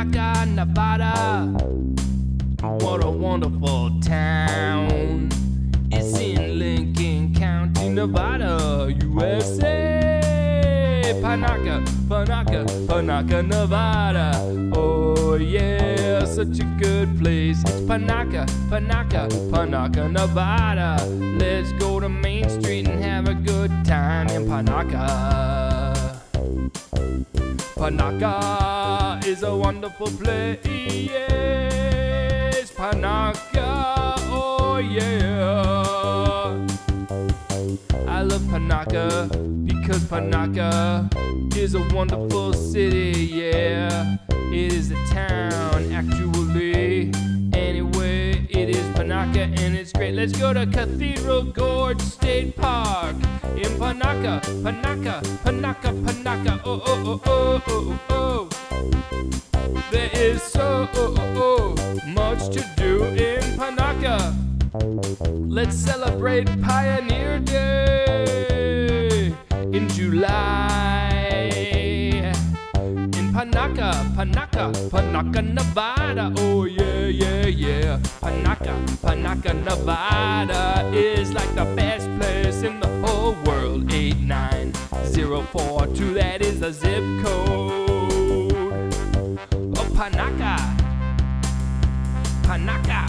Panaca, Nevada. What a wonderful town. It's in Lincoln County, Nevada, USA. Panaca, Panaca, Panaca, Nevada. Oh yeah, such a good place. It's Panaca, Panaca, Panaca, Nevada. Let's go to Main Street and have a good time in Panaca. Panaca is a wonderful place. Panaca, oh yeah. I love Panaca because Panaca is a wonderful city, yeah. It is a town, actually. Anyway, it is Panaca and it's great. Let's go to Cathedral Gorge State Park in Panaca, Panaca, Panaca, Panaca. Oh, oh, oh, oh, oh, oh. oh. There is so much to do in Panaca. Let's celebrate Pioneer Day in July. In Panaca, Panaca, Panaca, Nevada. Oh, yeah, yeah, yeah. Panaca, Panaca, Nevada is like the best place in the whole world. 89042, that is the zip code. Panaca, Panaca.